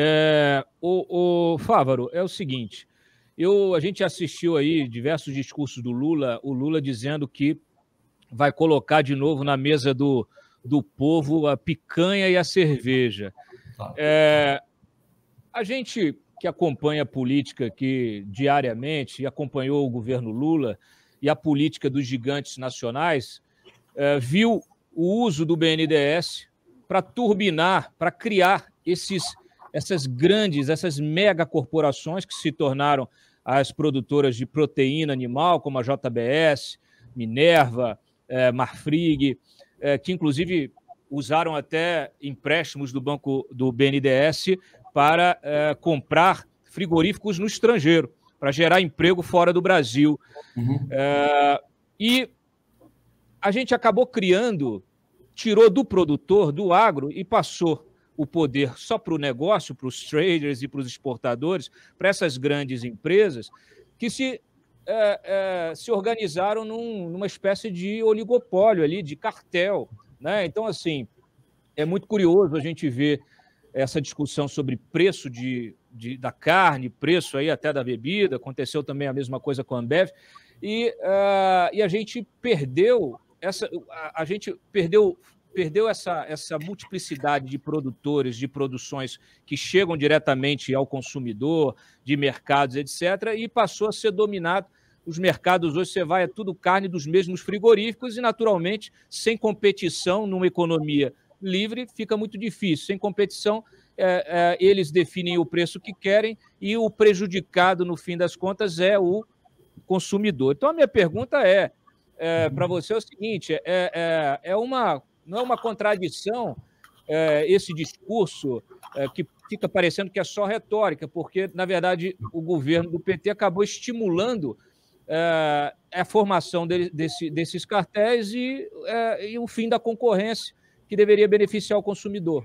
É, o, o Fávaro, é o seguinte, eu, a gente assistiu aí diversos discursos do Lula, o Lula dizendo que vai colocar de novo na mesa do, do povo a picanha e a cerveja. É, a gente que acompanha a política aqui diariamente e acompanhou o governo Lula e a política dos gigantes nacionais, é, viu o uso do BNDES para turbinar, para criar esses, essas grandes, essas mega corporações que se tornaram as produtoras de proteína animal, como a JBS, Minerva, é, Marfrig, é, que inclusive usaram até empréstimos do banco do BNDES para é, comprar frigoríficos no estrangeiro, para gerar emprego fora do Brasil. Uhum. E a gente acabou criando, tirou do produtor, do agro, e passou o poder só para o negócio, para os traders e para os exportadores, para essas grandes empresas, que se, é, é, se organizaram num, numa espécie de oligopólio ali, de cartel. Né? Então, assim, é muito curioso a gente ver essa discussão sobre preço de, de, da carne, preço aí até da bebida, aconteceu também a mesma coisa com a Ambev, e, uh, e a gente perdeu essa, a, a gente perdeu perdeu essa, essa multiplicidade de produtores, de produções que chegam diretamente ao consumidor, de mercados, etc., e passou a ser dominado. Os mercados hoje você vai, é tudo carne dos mesmos frigoríficos, e naturalmente, sem competição numa economia livre, fica muito difícil. Sem competição, é, é, eles definem o preço que querem e o prejudicado, no fim das contas, é o consumidor. Então, a minha pergunta é, é para você é o seguinte: é, é, é uma não é uma contradição é, esse discurso é, que fica parecendo que é só retórica, porque, na verdade, o governo do PT acabou estimulando é, a formação de, desse, desses cartéis e, e o fim da concorrência, que deveria beneficiar o consumidor.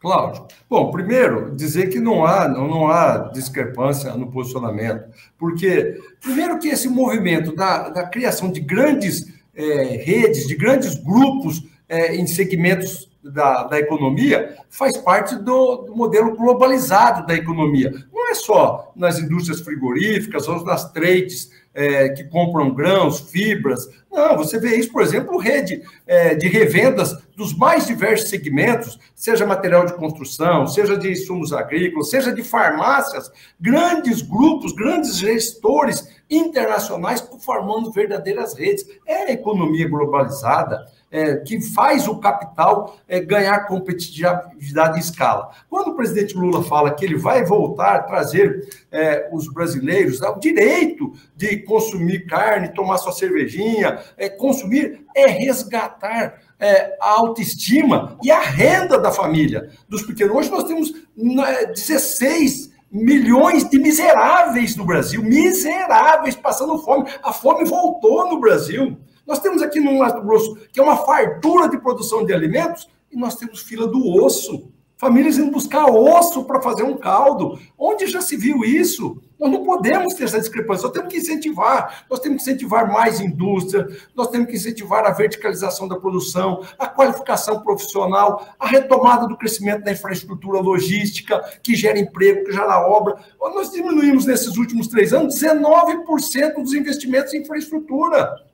Cláudio, bom, primeiro, dizer que não há, não, não há discrepância no posicionamento, porque, primeiro, que esse movimento da, da criação de grandes é, redes, de grandes grupos é, em segmentos da, da economia faz parte do, do, modelo globalizado da economia. Não é só nas indústrias frigoríficas ou nas trades é, que compram grãos, fibras. Não, você vê isso, por exemplo, rede é, de revendas dos mais diversos segmentos, seja material de construção, seja de insumos agrícolas, seja de farmácias, grandes grupos, grandes gestores internacionais formando verdadeiras redes. É a economia globalizada é, que faz o capital é, ganhar competitividade em escala. Quando o presidente Lula fala que ele vai voltar trazer é, os brasileiros ao direito de consumir carne, tomar sua cervejinha, é, consumir é resgatar é, a autoestima e a renda da família dos pequenos. Hoje nós temos 16 né, milhões de miseráveis no Brasil, miseráveis passando fome. A fome voltou no Brasil. Nós temos aqui no Mato Grosso, que é uma fartura de produção de alimentos, e nós temos fila do osso. Famílias indo buscar osso para fazer um caldo. Onde já se viu isso? Nós não podemos ter essa discrepância, nós temos que incentivar, nós temos que incentivar mais indústria, nós temos que incentivar a verticalização da produção, a qualificação profissional, a retomada do crescimento da infraestrutura logística, que gera emprego, que gera obra. Nós diminuímos nesses últimos três anos 19% dos investimentos em infraestrutura.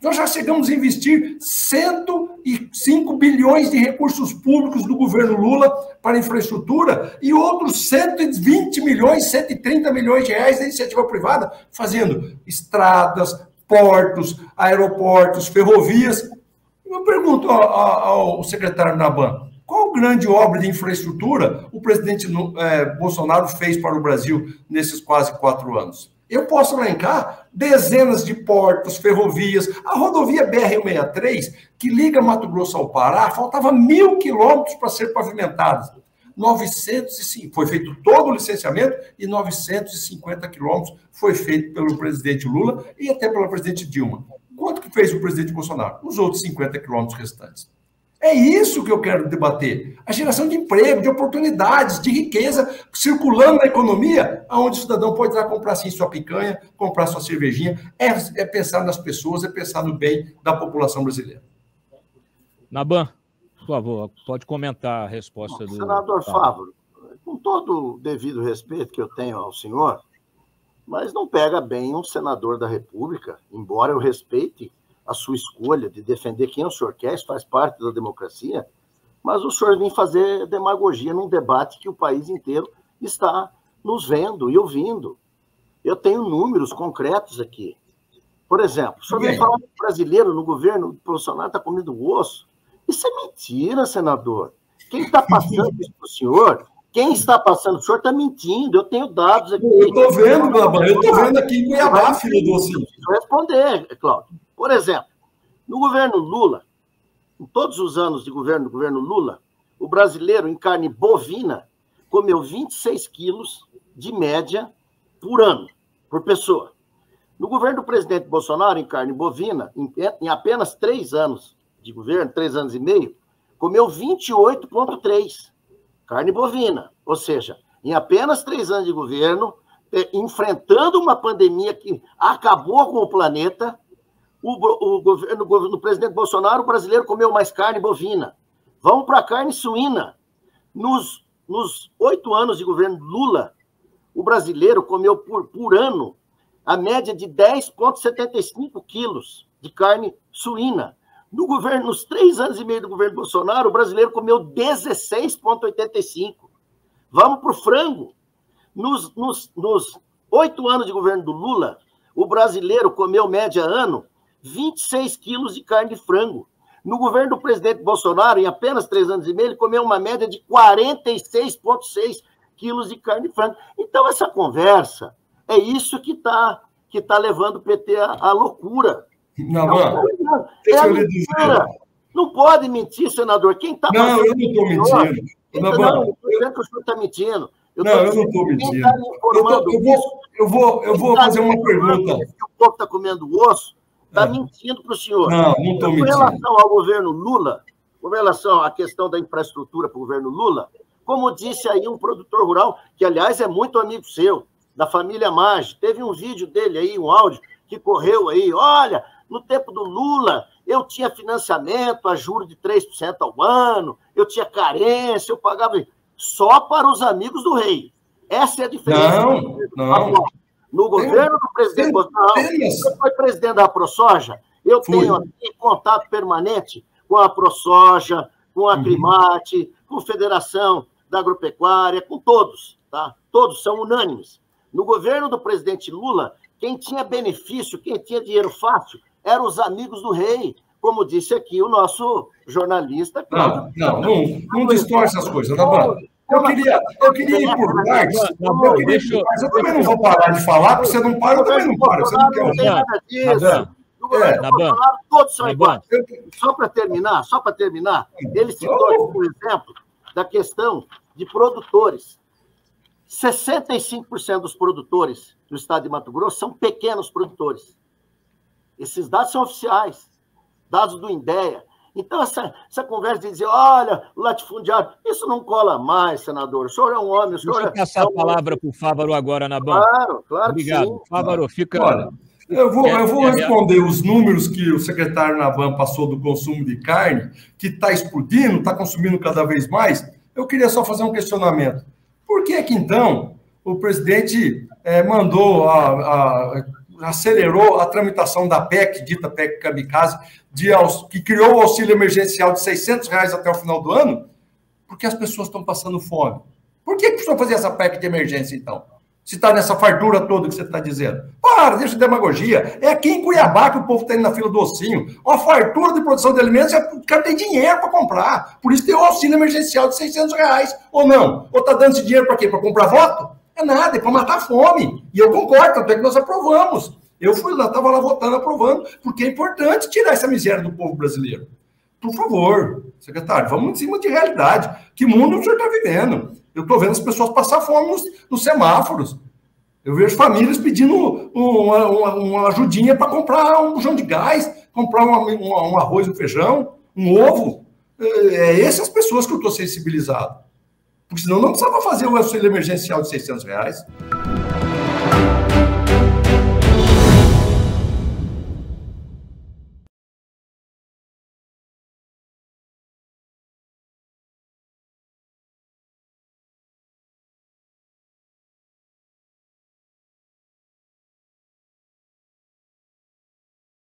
Nós já chegamos a investir 105 bilhões de recursos públicos do governo Lula para infraestrutura e outros 120 milhões, 130 milhões de reais da iniciativa privada, fazendo estradas, portos, aeroportos, ferrovias. Eu pergunto ao, ao secretário Naban, qual grande obra de infraestrutura o presidente é, Bolsonaro fez para o Brasil nesses quase quatro anos? Eu posso elencar dezenas de portos, ferrovias. A rodovia BR-163, que liga Mato Grosso ao Pará, faltava mil quilômetros para ser pavimentada. 905, foi feito todo o licenciamento e 950 quilômetros foi feito pelo presidente Lula e até pela presidente Dilma. Quanto que fez o presidente Bolsonaro? Os outros 50 quilômetros restantes. É isso que eu quero debater. A geração de emprego, de oportunidades, de riqueza circulando na economia, onde o cidadão pode ir lá comprar sim sua picanha, comprar sua cervejinha. É, é pensar nas pessoas, é pensar no bem da população brasileira. Naban, por favor, pode comentar a resposta Bom, do. Senador Fábio, com todo o devido respeito que eu tenho ao senhor, mas não pega bem um senador da República, embora eu respeite a sua escolha de defender quem o senhor quer, isso faz parte da democracia, mas o senhor vem fazer demagogia num debate que o país inteiro está nos vendo e ouvindo. Eu tenho números concretos aqui. Por exemplo, o senhor vem falar que o brasileiro no governo Bolsonaro está comendo osso. Isso é mentira, senador. Quem está passando isso para o senhor quem está passando? O senhor está mentindo, eu tenho dados aqui. Eu estou vendo, Gabão, eu estou vendo aqui em Cuiabá, filho do Ocinho. responder, Cláudio. Por exemplo, no governo Lula, em todos os anos de governo do governo Lula, o brasileiro em carne bovina comeu 26 quilos de média por ano, por pessoa. No governo do presidente Bolsonaro, em carne bovina, em, apenas três anos de governo, três anos e meio, comeu 28,3 carne bovina. Ou seja, em apenas três anos de governo, é, enfrentando uma pandemia que acabou com o planeta, o, o governo, o presidente Bolsonaro, o brasileiro comeu mais carne bovina. Vamos para a carne suína. Nos, nos oito anos de governo Lula, o brasileiro comeu por, por ano a média de 10,75 quilos de carne suína. No governo, nos três anos e meio do governo Bolsonaro, o brasileiro comeu 16,85. Vamos para o frango. Nos, nos, nos oito anos de governo do Lula, o brasileiro comeu, média ano, 26 quilos de carne de frango. No governo do presidente Bolsonaro, em apenas três anos e meio, ele comeu uma média de 46,6 quilos de carne de frango. Então, essa conversa é isso que está que tá levando o PT à, à loucura. Não, não, é a mentira. Não pode mentir, senador. Quem está Não, eu não estou mentindo. Não, não, eu dizendo que o senhor está mentindo. Eu não, eu não estou mentindo. Tá eu, tô, eu, vou, eu vou, eu vou tá fazer uma pergunta. O povo está comendo osso, está é. mentindo para o senhor. Não, não estou mentindo. Com relação ao governo Lula, com relação à questão da infraestrutura para o governo Lula, como disse aí um produtor rural, que aliás é muito amigo seu, da família Maggi, teve um vídeo dele aí, um áudio, que correu aí, olha, no tempo do Lula, eu tinha financiamento a juros de 3% ao ano, eu tinha carência, eu pagava só para os amigos do rei. Essa é a diferença. Não, não. No governo do presidente Bolsonaro, você foi presidente da ProSoja, eu Fui. tenho aqui contato permanente com a ProSoja, com a uhum. Climate, com a Federação da Agropecuária, com todos, tá? Todos são unânimes. No governo do presidente Lula, quem tinha benefício, quem tinha dinheiro fácil, eram os amigos do rei, como disse aqui o nosso jornalista. Não, não, não, não distorce as coisas, tá bom? Eu queria, eu queria ir por partes. Eu, queria ir por partes. eu também não vou parar de falar, porque você não para, eu também não paro. Você não quer ouvir. No governo é. Bolsonaro, todos são iguais. Só para terminar, só para terminar, ele citou, por exemplo, da questão de produtores. 65% dos produtores do estado de Mato Grosso são pequenos produtores. Esses dados são oficiais, dados do INDEA. Então, essa, essa conversa de dizer, olha, o latifundiário, isso não cola mais, senador. O senhor é um homem, o senhor Deixa eu passar é um... a palavra para o Fávaro agora na banca. Claro, claro Obrigado. Fávaro, fica... Olha, eu vou, eu vou responder os números que o secretário Navan passou do consumo de carne, que está explodindo, está consumindo cada vez mais. Eu queria só fazer um questionamento. Por que que, então, o presidente é, mandou a, a acelerou a tramitação da PEC, dita PEC Kamikaze, de, que criou o auxílio emergencial de 600 reais até o final do ano, porque as pessoas estão passando fome. Por que precisou fazer essa PEC de emergência, então? Se está nessa fartura toda que você está dizendo. Para, deixa de demagogia. É aqui em Cuiabá que o povo está indo na fila do ossinho. Uma fartura de produção de alimentos, o cara tem dinheiro para comprar. Por isso tem o auxílio emergencial de 600 reais. Ou não? Ou está dando esse dinheiro para quê? Para comprar voto? É nada, é para matar a fome. E eu concordo, tanto é que nós aprovamos. Eu fui lá, estava lá votando, aprovando, porque é importante tirar essa miséria do povo brasileiro. Por favor, secretário, vamos em cima de realidade. Que mundo o senhor está vivendo? Eu estou vendo as pessoas passar fome nos, nos, semáforos. Eu vejo famílias pedindo uma, uma, uma ajudinha para comprar um bujão de gás, comprar uma, um arroz, um feijão, um ovo. É, é essas pessoas que eu estou sensibilizado. Porque senão não precisava fazer o auxílio emergencial de 600 reais.